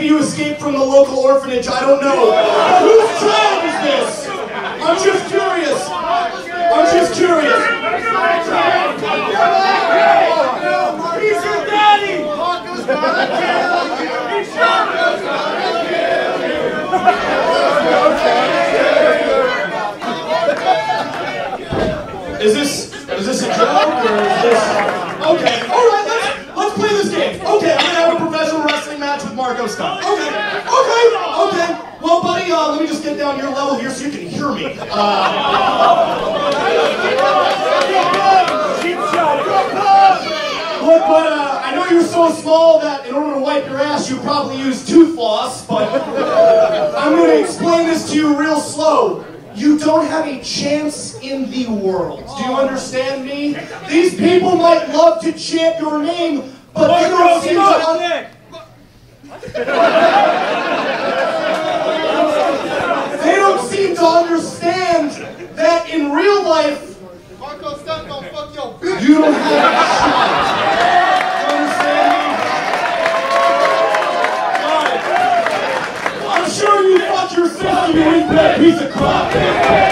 maybe you escaped from the local orphanage. I don't know. Whose child is this? I'm just curious. I'm just curious. He's your daddy! Is this is this a joke or is this? Okay, all right. Let's let's play this game. Okay, I'm gonna have a professional wrestling match with Marko Stunt. Okay, okay, okay. Uh, let me just get down your level here so you can hear me. Uh, look, but uh, I know you're so small that in order to wipe your ass, you probably use tooth floss. But I'm gonna explain this to you real slow. You don't have a chance in the world. Do you understand me? These people might love to chant your name, but they don't seem to. Un- they don't seem to understand that in real life Marko Stunt gonna fuck your bitch! you don't have a shot. You understand me? I'm sure you fuck your sister, you weak piece of crap.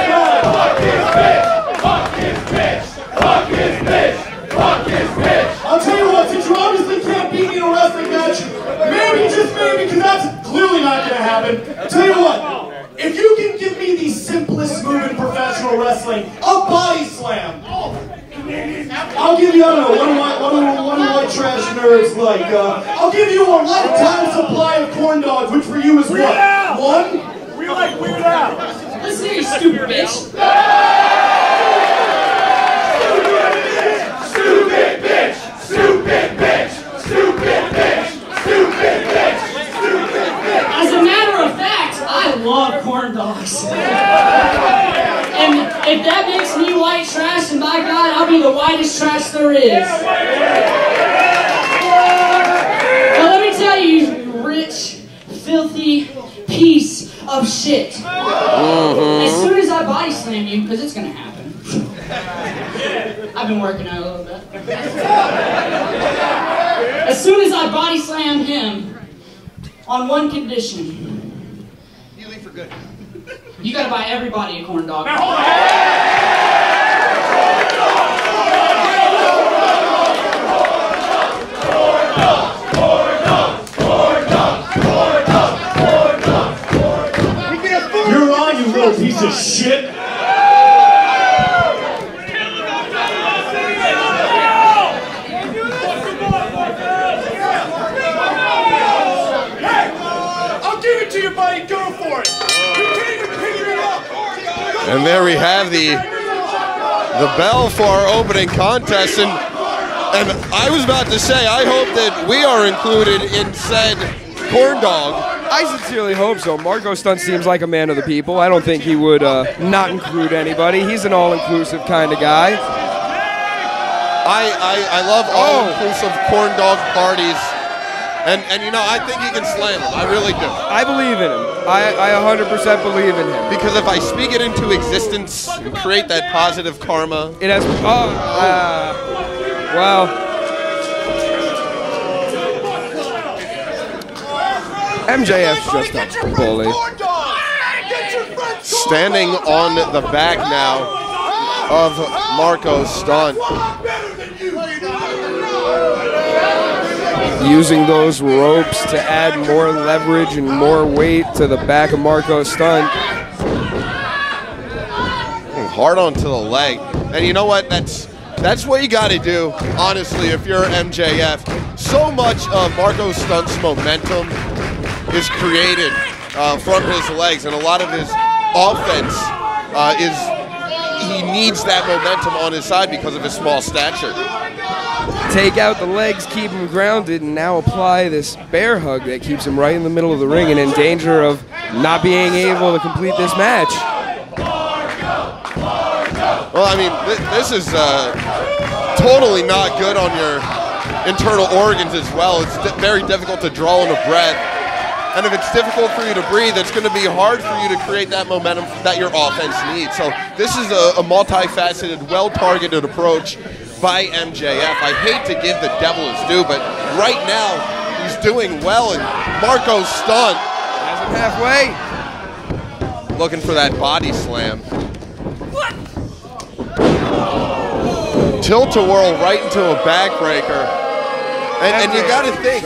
Wrestling, a body slam. I'll give you, I don't know, one of my, one of, one of white trash nerds like, uh, I'll give you a lifetime supply of corn dogs, which for you is what? One? We like Weird Al! Listen here, you stupid bitch. As a matter of fact, I love corn dogs. and if that makes me white trash, then by God, I'll be the whitest trash there is. Well, let me tell you, you rich, filthy piece of shit. As soon as I body slam you, because it's gonna happen. I've been working out a little bit. As soon as I body slam him, on one condition, You leave for good. you gotta buy everybody a corn dog. You're on, you little piece of shit. I'll give it to you, buddy. Go for it. You can't even pick it up. And there we have the the bell for our opening contest. And and I was about to say, I hope that we are included in said corn dog. I sincerely hope so. Marko Stunt seems like a man of the people. I don't think he would uh, not include anybody. He's an all-inclusive kind of guy. I, I, I love all inclusive corn dog parties. And and you know, I think he can slam him. I really do. I believe in him. I, I 100% believe in him. Because if I speak it into existence and create that positive karma, It has. Oh, uh, well. MJF's just a bully. Corn dog. Get your friend corn standing on the back now of Marko Stunt. I'm better than you. Using those ropes to add more leverage and more weight to the back of Marko Stunt. hard onto the leg. And you know what? That's that's what you got to do, honestly, if you're MJF. So much of Marko Stunt's momentum is created uh, from his legs, and a lot of his offense uh, is he needs that momentum on his side because of his small stature. Take out the legs, keep him grounded, and now apply this bear hug that keeps him right in the middle of the ring and in danger of not being able to complete this match. Well, I mean, th- this is uh, totally not good on your internal organs as well. It's very difficult to draw in a breath. And if it's difficult for you to breathe, it's going to be hard for you to create that momentum that your offense needs. So this is a, a multifaceted, well-targeted approach by MJF. I hate to give the devil his due, but right now He's doing well, and Marko Stunt Has him halfway. looking for that body slam. Tilt a whirl right into a backbreaker. And, and you got to think,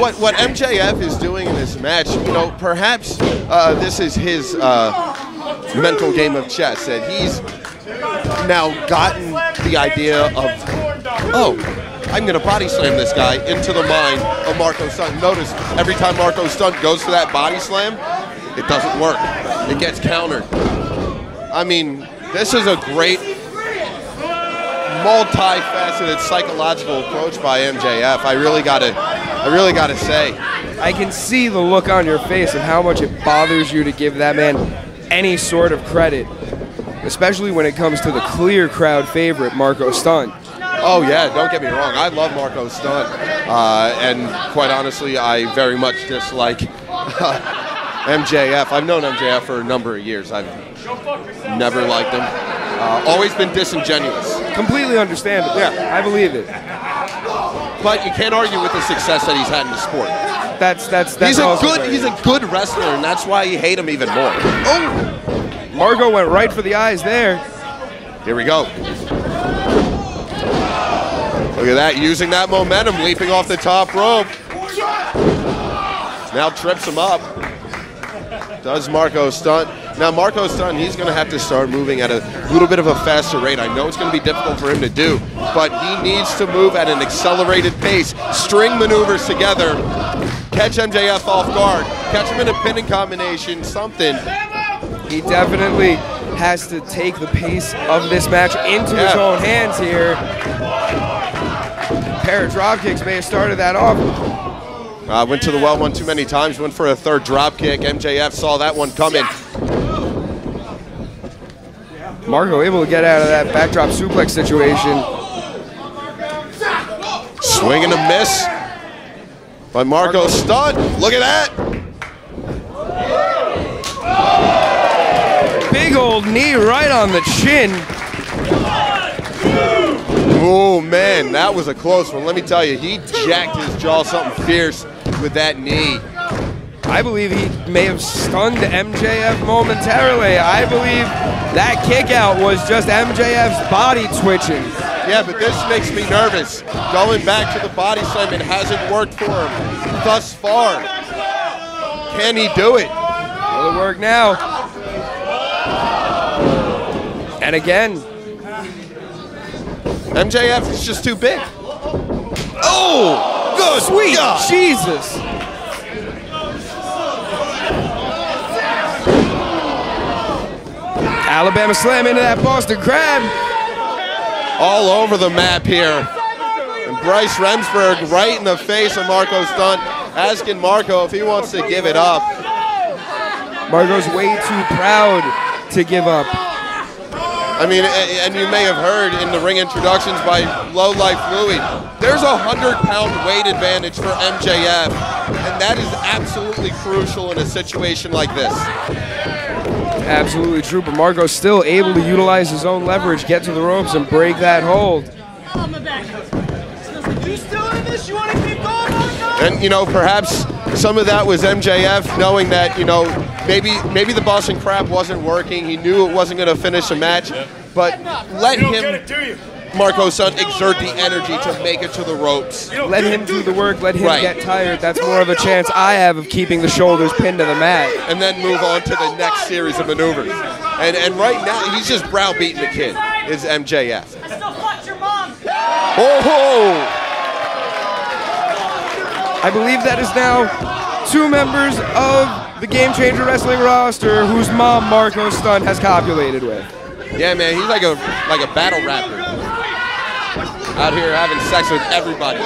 what, what MJF is doing in this match, you know, perhaps uh, this is his uh, mental game of chess, that he's now gotten the idea of, oh, I'm going to body slam this guy into the mind of Marko Stunt. Notice every time Marko Stunt goes for that body slam, it doesn't work. It gets countered. I mean, this is a great multifaceted psychological approach by MJF. I really gotta, I really gotta say, I can see the look on your face of how much it bothers you to give that man any sort of credit, especially when it comes to the clear crowd favorite, Marko Stunt. oh yeah, don't get me wrong, I love Marko Stunt, uh, and quite honestly, I very much dislike MJF. I've known MJF for a number of years. I've never liked him. Uh, always been disingenuous. Completely understandable. Yeah. I believe it. But you can't argue with the success that he's had in the sport. That's that's that's He's a good, he's a good wrestler, and that's why you hate him even more. Oh, Marko went right for the eyes there. Here we go. Look at that, using that momentum, leaping off the top rope. Now trips him up. Does Marko Stunt? Now Marko Stunt, he's going to have to start moving at a little bit of a faster rate. I know it's going to be difficult for him to do, but he needs to move at an accelerated pace, string maneuvers together, catch MJF off guard, catch him in a pinning combination, something. He definitely has to take the pace of this match into his own hands here. Pair of drop kicks may have started that off. Uh, went to the well one too many times, went for a third drop kick. MJF saw that one coming. Marko able to get out of that backdrop suplex situation. Swing and a miss by Marko Stunt. Look at that. Big old knee right on the chin. Oh man, that was a close one. Let me tell you, he jacked his jaw something fierce with that knee. I believe he may have stunned MJF momentarily. I believe that kick out was just MJF's body twitching. Yeah, but this makes me nervous. Going back to the body slam, it hasn't worked for him thus far. Can he do it? Will it work now? And again, MJF is just too big. Oh, good sweet God. Jesus. Alabama slam into that Boston Crab. all over the map here. And Bryce Remsburg right in the face of Marko Stunt, asking Marko if he wants to give it up. Marko's way too proud to give up. I mean, and you may have heard in the ring introductions by Low Life Louie, there's a 100 pound weight advantage for MJF, and that is absolutely crucial in a situation like this. Absolutely true, but Marko's still able to utilize his own leverage, get to the ropes, and break that hold. And you know, perhaps some of that was MJF knowing that you know maybe maybe the Boston Crab wasn't working. He knew it wasn't going to finish a match, but let You him, it, do? Marko Stunt, exert the energy to make it to the ropes. Let him do the work, let him Right. get tired. That's more of a chance I have of keeping the shoulders pinned to the mat. and then move on to the next series of maneuvers. And and right now he's just browbeating the kid. Is MJF? I still fucked your mom. Oh, I believe that is now two members of the Game Changer Wrestling roster whose mom Marko Stunt has copulated with. Yeah, man, he's like a like a battle rapper. Out here having sex with everybody.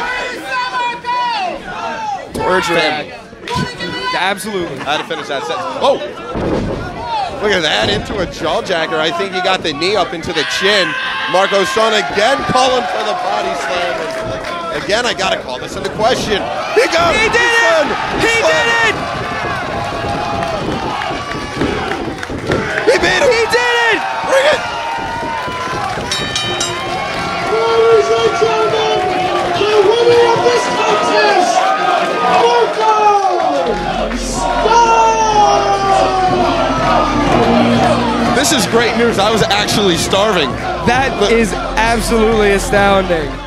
Family. act. Absolutely. How to finish that set. Oh! Look at that, into a jawjacker. I think he got the knee up into the chin. Marko Son again calling for the body slam. Again, I gotta call this into question. He got He did it! He did it! He beat him! He did it! This is great news. I was actually starving. That is absolutely astounding.